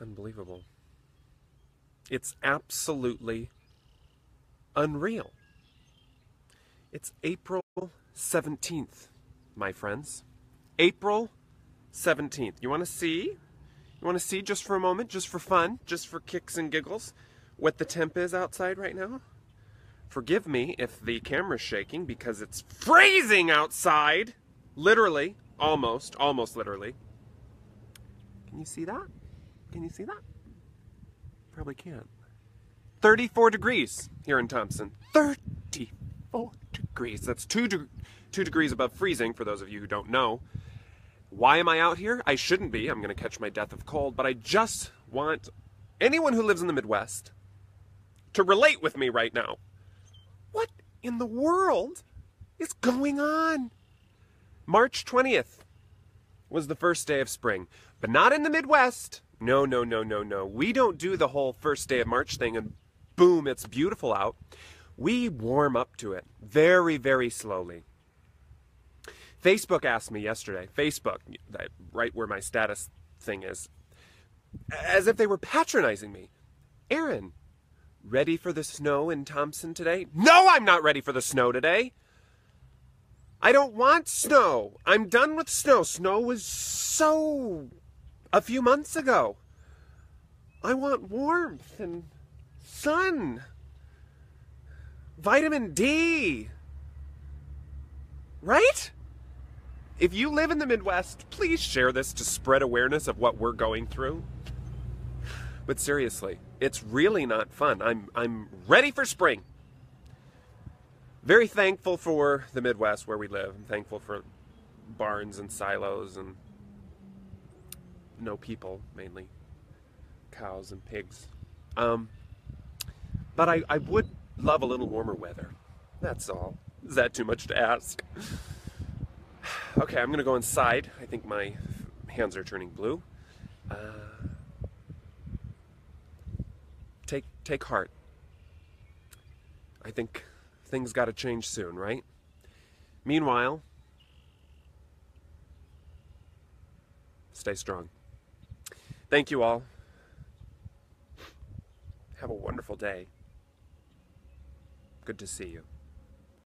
It's unbelievable. It's absolutely unreal. It's April 17th, my friends. April 17th. You want to see? You want to see just for a moment, just for fun, just for kicks and giggles, what the temp is outside right now? Forgive me if the camera's shaking because it's freezing outside. Literally, almost, almost literally. Can you see that? Can you see that? Probably can't. 34 degrees here in Thompson. 34 degrees. That's two, de- two degrees above freezing, for those of you who don't know. Why am I out here? I shouldn't be. I'm going to catch my death of cold, but I just want anyone who lives in the Midwest to relate with me right now. What in the world is going on? March 20th was the first day of spring, but not in the Midwest. No, no, no, no, no. We don't do the whole first day of March thing and boom, it's beautiful out. We warm up to it very, very slowly. Facebook asked me yesterday, Facebook, right where my status thing is, as if they were patronizing me. Aaron, ready for the snow in Thompson today? No, I'm not ready for the snow today. I don't want snow. I'm done with snow. Snow was so a few months ago. I want warmth and sun, vitamin D. Right? If you live in the Midwest, please share this to spread awareness of what we're going through. But seriously, it's really not fun. I'm I'm ready for spring. Very thankful for the Midwest where we live. I'm thankful for barns and silos and no people mainly, cows and pigs. Um, but I, I would love a little warmer weather. That's all. Is that too much to ask? Okay, I'm gonna go inside. I think my hands are turning blue. Uh, take take heart. I think things got to change soon, right? Meanwhile, stay strong. Thank you all. Have a wonderful day. Good to see you.